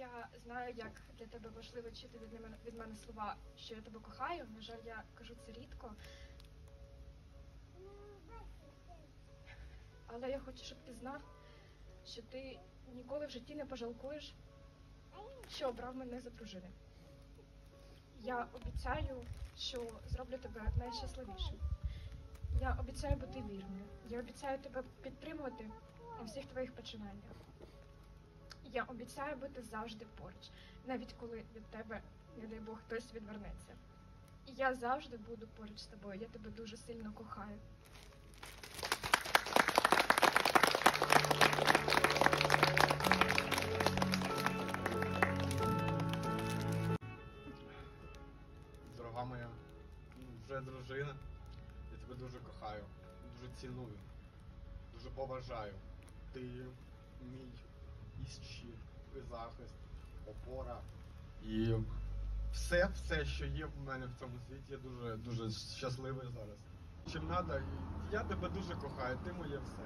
Я знаю, як для тебе важливо чути від мене, від мене слова, що я тебе кохаю. На жаль, я кажу це рідко. Але я хочу, щоб ти знав, що ти ніколи в житті не пожалкуєш, що обрав мене за дружину. Я обіцяю, що зроблю тебе найщасливішим. Я обіцяю бути вірною. Я обіцяю тебе підтримувати у всіх твоїх починаннях. Я обіцяю бути завжди поруч, навіть коли від тебе, не дай Бог, хтось відвернеться. І я завжди буду поруч з тобою. Я тебе дуже сильно кохаю. Дорога моя, вже дружина. Я тебе дуже кохаю, дуже ціную, дуже поважаю. Ти мій і і захист, опора. І все, все, що є в мене в цьому світі, я дуже, дуже щасливий зараз. Чим треба, я тебе дуже кохаю, ти моє все.